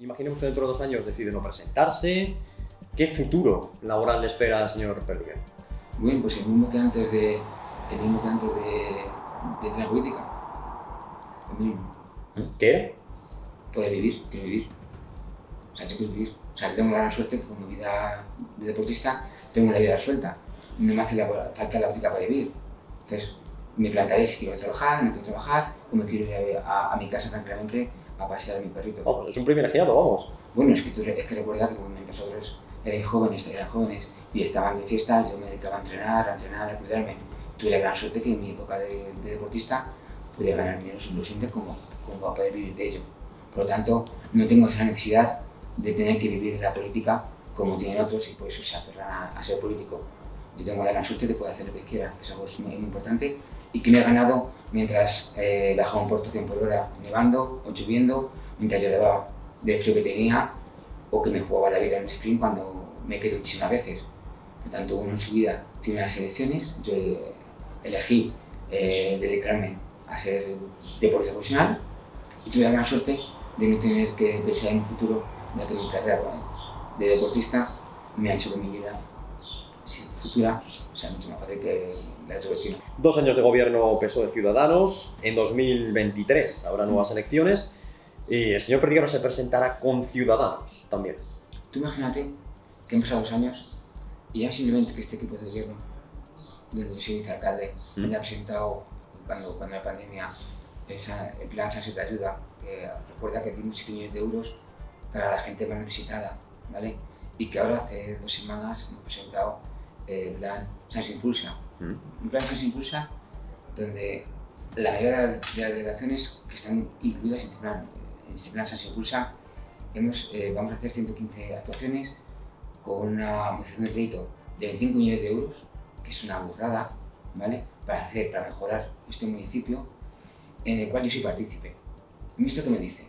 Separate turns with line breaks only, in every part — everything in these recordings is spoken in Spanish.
Imaginemos que dentro de dos años decide no presentarse. ¿Qué futuro laboral le espera al señor Perdiguer?
Bueno, pues el mismo que antes de, el mismo que antes de, de en política. El mismo.
¿Qué era?
Poder vivir, quiero vivir. O sea, yo quiero vivir. O sea, tengo la gran suerte que con mi vida de deportista tengo una vida resuelta. No me hace la, falta la política para vivir. Entonces, me plantaré si quiero trabajar, no quiero trabajar, o me quiero ir a, a, mi casa tranquilamente a pasear a mi perrito.
Oh, es un privilegiado, vamos.
Bueno, es que, tú, es que recuerda que cuando nosotros erais jóvenes, eran jóvenes y estaban de fiesta, yo me dedicaba a entrenar, a entrenar, a cuidarme. Tuve la gran suerte que en mi época de, de deportista pude ganar dinero suficiente como, como para poder vivir de ello. Por lo tanto, no tengo esa necesidad de tener que vivir la política como tienen otros y por eso se aferran a, a, ser político. Yo tengo la gran suerte de poder hacer lo que quiera, que es muy, muy importante y que me he ganado mientras eh, bajaba un 100 por hora nevando o lloviendo, mientras yo llevaba de frío que tenía o que me jugaba la vida en el sprint cuando me quedé muchísimas veces. Por tanto, uno en su vida tiene las elecciones, yo elegí eh, dedicarme a ser deportista profesional y tuve la gran suerte de no tener que pensar en un futuro, ya que mi carrera de deportista me ha hecho que mi vida futura sea mucho más fácil que la de su vecino.
Dos años de gobierno PSOE de Ciudadanos, en 2023 habrá nuevas elecciones y el señor Perdiguero se presentará con Ciudadanos también.
Tú imagínate que han pasado dos años y ya simplemente que este equipo de gobierno, desde que soy vicealcalde, mm. haya presentado cuando, cuando la pandemia esa, el plan Sánchez de Ayuda, que recuerda que dimos 7 millones de euros para la gente más necesitada, ¿vale? Y que ahora hace dos semanas hemos presentado el plan Sans Impulsa. Mm. Un plan Sans Impulsa donde la mayoría de las delegaciones que están incluidas en este plan, en este plan Sans Impulsa, hemos, eh, vamos a hacer 115 actuaciones con una moción de crédito de 25 millones de euros, que es una burrada, ¿vale? Para hacer, para mejorar este municipio, en el cual yo soy partícipe. ¿Y esto qué me dice?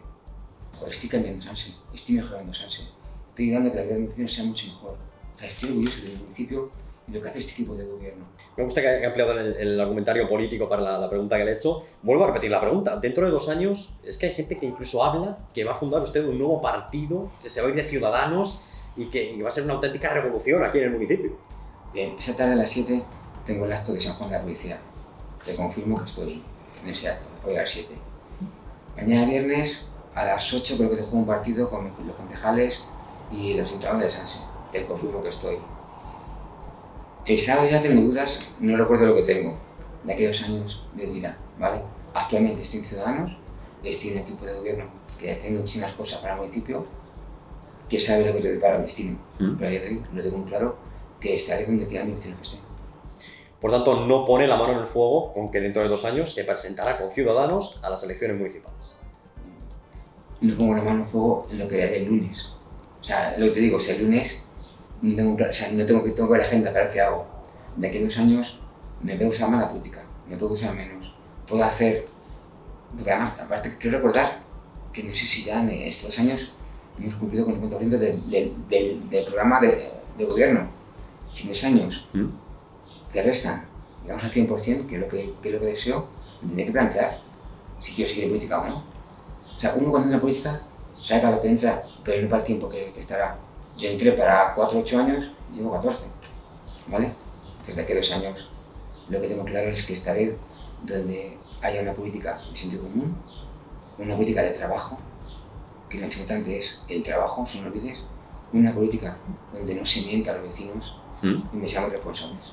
Joder, estoy cambiando Sanse, estoy mejorando Sanse, estoy ayudando a que la vida del municipio sea mucho mejor. O sea, estoy orgulloso del municipio y lo que hace este equipo de gobierno.
Me gusta que haya empleado el, el argumentario político para la, la, pregunta que le he hecho. Vuelvo a repetir la pregunta. Dentro de dos años, es que hay gente que incluso habla que va a fundar usted un nuevo partido, que se va a ir de Ciudadanos y que y va a ser una auténtica revolución aquí en el municipio.
Bien, esa tarde a las 7 tengo el acto de San Juan de la Policía. Te confirmo que estoy en ese acto, voy a las 7. Mañana viernes a las 8 creo que te juego un partido con los concejales y los entrenadores de Sanse. Te confirmo que estoy. El sábado ya tengo dudas, no recuerdo lo que tengo, de aquellos años de Dila, ¿vale? Actualmente estoy en Ciudadanos, estoy en el equipo de gobierno que haciendo muchísimas cosas para el municipio, que sabe lo que te depara el destino. ¿Mm? Pero te digo, lo tengo muy claro, que estaré donde quiera mi vecino que esté.
Por tanto, no pone la mano en el fuego con que dentro de dos años se presentará con Ciudadanos a las elecciones municipales.
No pongo la mano en el fuego en lo que haré el lunes. O sea, lo que te digo, si el lunes no tengo, o sea, no tengo que tengo la agenda para ver qué hago. De aquí a dos años me puedo usar más la política, me puedo usar menos. Puedo hacer. Porque además, aparte, quiero recordar que no sé si ya en estos dos años hemos cumplido con el 50% del, del, del, del, programa de, de, gobierno. Si en dos años ¿Mm? que restan, llegamos al 100%, que es lo que, que, es lo que deseo, me tendría que plantear si quiero seguir en política o no. O sea, uno cuando entra en política sabe para lo que entra, pero no para el tiempo que, que estará. Yo entré para 4 o 8 años y llevo 14, ¿vale? Desde aquí a dos años lo que tengo claro es que estaré donde haya una política de sentido común, una política de trabajo, que lo más importante es el trabajo, si no olvides, una política donde no se mienta a los vecinos ¿Mm? y me seamos responsables.